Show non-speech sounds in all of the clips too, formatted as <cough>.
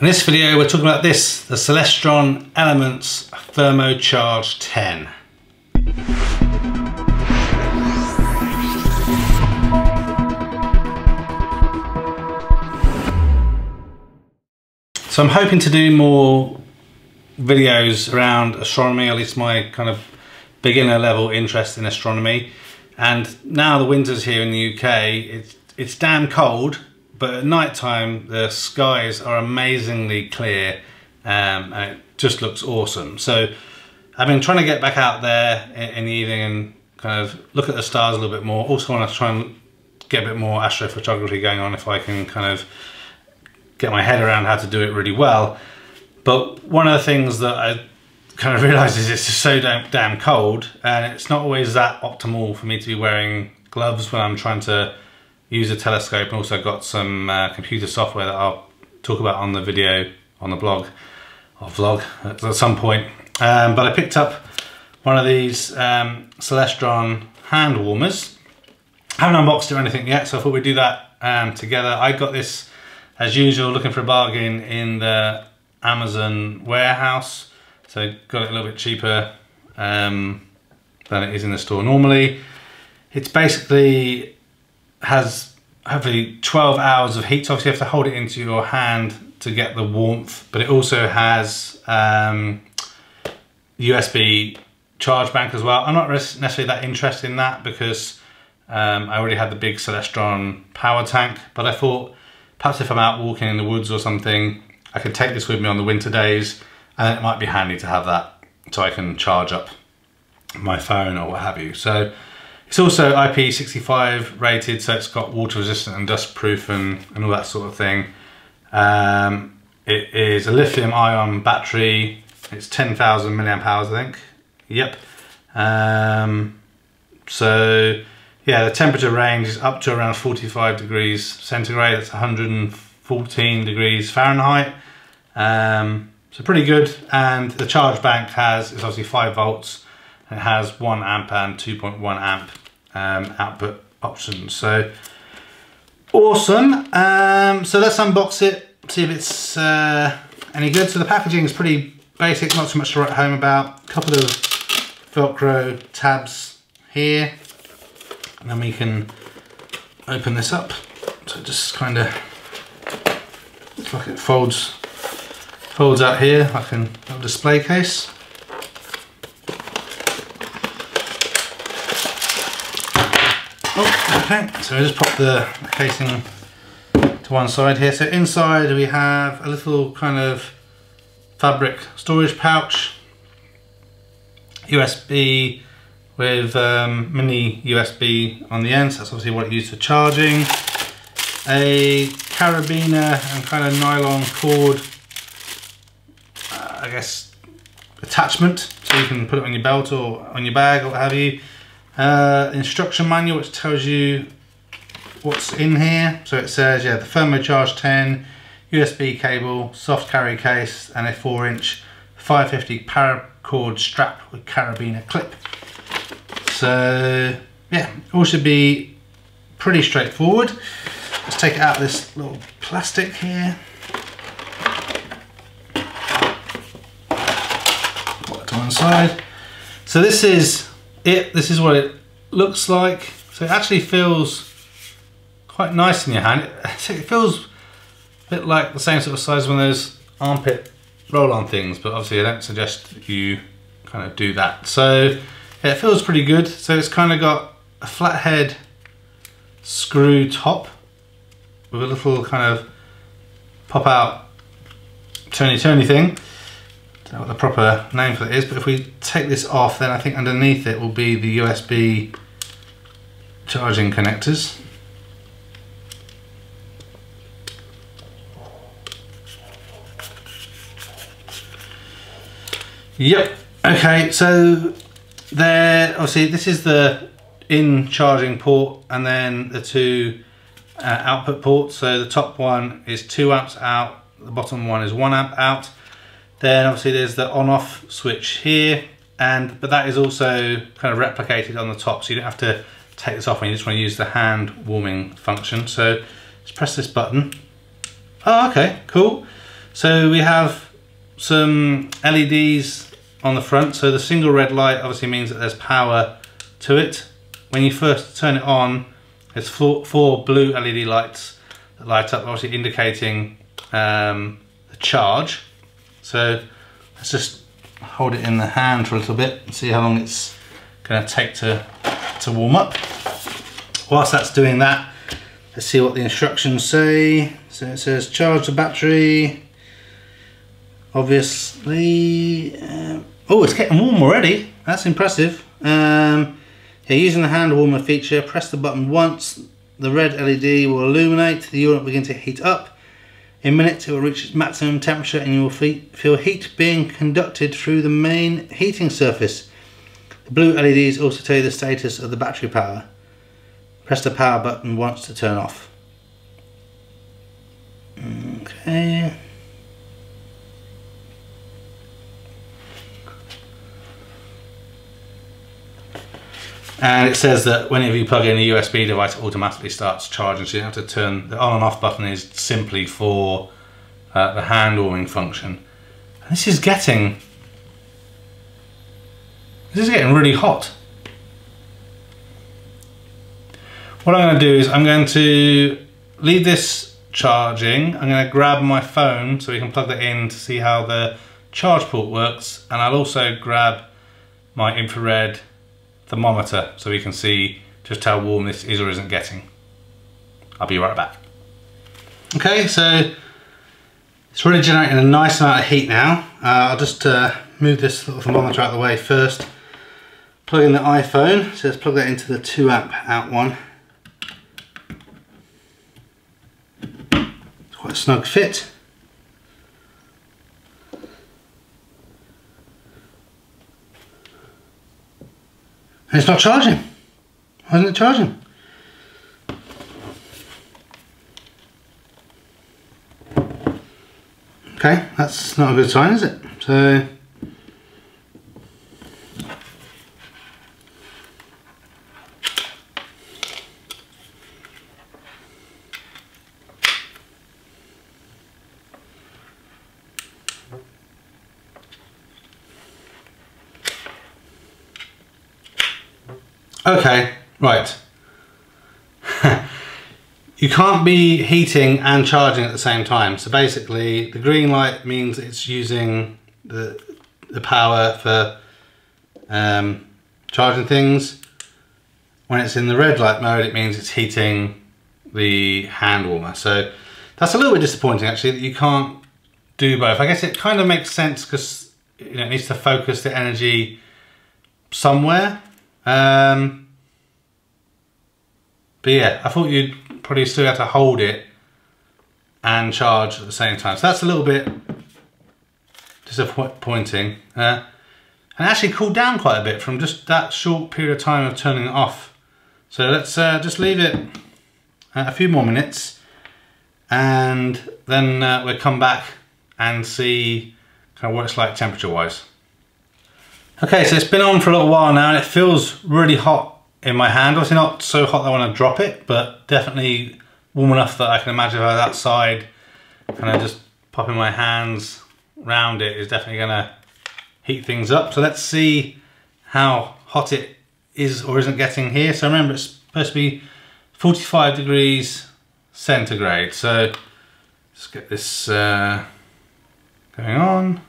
In this video we're talking about this, the Celestron Elements Thermocharge 10. So I'm hoping to do more videos around astronomy, at least my kind of beginner level interest in astronomy. And now the winter's here in the UK, it's, it's damn cold, but at night time the skies are amazingly clear um, and it just looks awesome. So I've been trying to get back out there in, the evening and kind of look at the stars a little bit more. Also want to try and get a bit more astrophotography going on if I can kind of get my head around how to do it really well. But one of the things that I kind of <laughs> realised is it's just so damn, damn cold and it's not always that optimal for me to be wearing gloves when I'm trying to use a telescope and also got some uh, computer software that I'll talk about on the video on the blog or vlog at some point. Um, but I picked up one of these um, Celestron hand warmers. I haven't unboxed it or anything yet, so I thought we'd do that um, together. I got this, as usual, looking for a bargain in the Amazon warehouse. So got it a little bit cheaper um, than it is in the store normally. It's basically has hopefully 12 hours of heat. So obviously you have to hold it into your hand to get the warmth, but it also has um, USB charge bank as well. I'm not necessarily that interested in that because um, I already had the big Celestron power tank, but I thought perhaps if I'm out walking in the woods or something, I could take this with me on the winter days and it might be handy to have that so I can charge up my phone or what have you. So it's also IP65 rated, so it's got water resistant and dust proof and, and all that sort of thing. Um, it is a lithium ion battery. It's 10,000 milliamp hours, I think. Yep. Um, so yeah, the temperature range is up to around 45 degrees centigrade. That's 114 degrees Fahrenheit. Um, so pretty good. And the charge bank has, is obviously five volts. It has one amp and 2.1 amp um, output options. So awesome. Um, so let's unbox it, see if it's uh, any good. So the packaging is pretty basic, not so much to write home about. A couple of Velcro tabs here. And then we can open this up. So just kind of, like it folds, folds out here like a display case. Okay, so I just pop the casing to one side here. So inside we have a little kind of fabric storage pouch, USB with um, mini USB on the end, so that's obviously what it used for charging. A carabiner and kind of nylon cord, uh, I guess, attachment, so you can put it on your belt or on your bag or what have you. Uh, instruction manual which tells you what's in here. So it says, yeah, the Thermocharge 10, USB cable, soft carry case, and a 4 inch 550 paracord strap with carabiner clip. So, yeah, all should be pretty straightforward. Let's take out this little plastic here. Put it to one side. So this is it, this is what it looks like. So it actually feels quite nice in your hand. It <laughs> feels a bit like the same sort of size as one of those armpit roll-on things, but obviously I don't suggest you kind of do that. So yeah, it feels pretty good. So it's kind of got a flathead screw top with a little kind of pop out turny turny thing don't know what the proper name for it is, but if we take this off, then I think underneath it will be the USB charging connectors. Yep, okay, so there, obviously this is the in charging port and then the two uh, output ports. So the top one is two amps out, the bottom one is one amp out. Then obviously there's the on off switch here, and but that is also kind of replicated on the top, so you don't have to take this off when you just want to use the hand warming function. So let's press this button. Oh, okay, cool. So we have some LEDs on the front. So the single red light obviously means that there's power to it. When you first turn it on, there's four, four blue LED lights that light up, obviously indicating um, the charge. So let's just hold it in the hand for a little bit and see how long it's going to take to, to warm up. Whilst that's doing that, let's see what the instructions say. So it says charge the battery, obviously. Um, oh, it's getting warm already. That's impressive. Um, using the hand warmer feature, press the button once. The red LED will illuminate. The unit will begin to heat up. In minutes, it will reach its maximum temperature and you will feel heat being conducted through the main heating surface. The blue LEDs also tell you the status of the battery power. Press the power button once to turn off. Okay. And it says that whenever you plug in a USB device, it automatically starts charging. So you don't have to turn the on and off button is simply for uh, the hand warming function. And this is getting, this is getting really hot. What I'm going to do is I'm going to leave this charging. I'm going to grab my phone so we can plug that in to see how the charge port works. And I'll also grab my infrared thermometer so we can see just how warm this is or isn't getting. I'll be right back. Okay, so it's really generating a nice amount of heat now. Uh, I'll just uh, move this little thermometer out of the way first. Plug in the iPhone, so let's plug that into the 2 amp out one. It's quite a snug fit. It's not charging. Why isn't it charging? Okay, that's not a good sign, is it? So Okay, right. <laughs> you can't be heating and charging at the same time. So basically the green light means it's using the, the power for um, charging things. When it's in the red light mode, it means it's heating the hand warmer. So that's a little bit disappointing actually that you can't do both. I guess it kind of makes sense because you know, it needs to focus the energy somewhere um, but yeah, I thought you'd probably still have to hold it and charge at the same time. So that's a little bit disappointing. Uh, and actually cooled down quite a bit from just that short period of time of turning it off. So let's uh, just leave it a few more minutes and then uh, we'll come back and see kind of what it's like temperature wise. Okay, so it's been on for a little while now and it feels really hot in my hand. Obviously not so hot that I want to drop it, but definitely warm enough that I can imagine I that side, kind of just popping my hands around it is definitely going to heat things up. So let's see how hot it is or isn't getting here. So remember it's supposed to be 45 degrees centigrade. So let's get this uh, going on.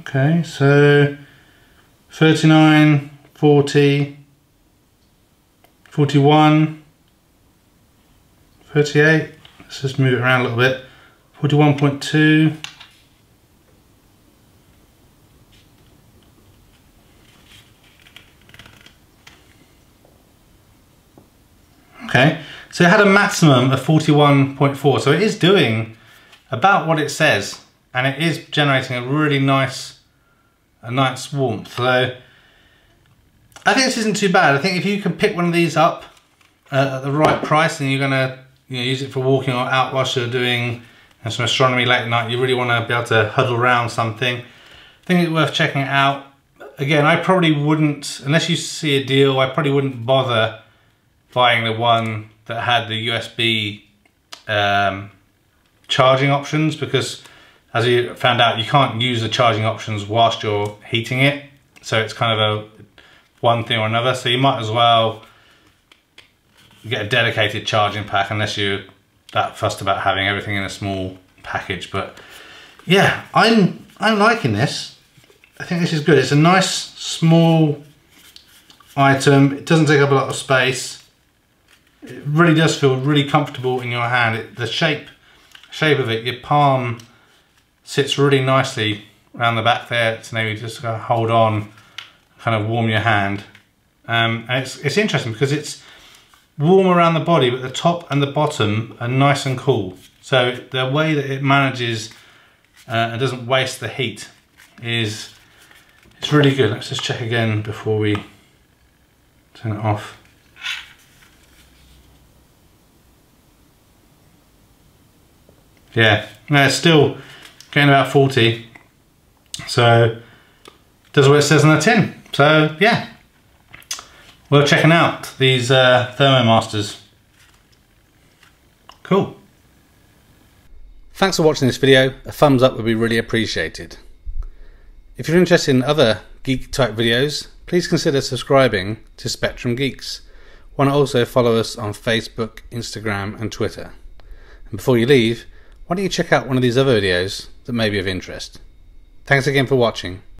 Okay, so 39, 40, 41, 38. Let's just move it around a little bit. 41.2. Okay, so it had a maximum of 41.4, so it is doing about what it says, and it is generating a really nice a nice warmth. So I think this isn't too bad. I think if you can pick one of these up uh, at the right price and you're gonna you know, use it for walking or out whilst you're doing some astronomy late at night, you really want to be able to huddle around something. I think it's worth checking it out. Again, I probably wouldn't, unless you see a deal, I probably wouldn't bother buying the one that had the USB um, charging options because as you found out, you can't use the charging options whilst you're heating it. So it's kind of a one thing or another. So you might as well get a dedicated charging pack unless you're that fussed about having everything in a small package. But yeah, I'm I'm liking this. I think this is good. It's a nice small item. It doesn't take up a lot of space. It really does feel really comfortable in your hand. It, the shape shape of it, your palm sits really nicely around the back there to maybe just kind of hold on, kind of warm your hand. Um, and it's, it's interesting because it's warm around the body, but the top and the bottom are nice and cool. So the way that it manages uh, and doesn't waste the heat is it's really good. Let's just check again before we turn it off. Yeah, no, it's still about 40. So, does what it says on the tin. So, yeah. We're checking out these uh, ThermoMasters. Cool. Thanks for watching this video. A thumbs up would be really appreciated. If you're interested in other geek type videos, please consider subscribing to Spectrum Geeks. Why not also follow us on Facebook, Instagram, and Twitter? And before you leave, why don't you check out one of these other videos that may be of interest. Thanks again for watching.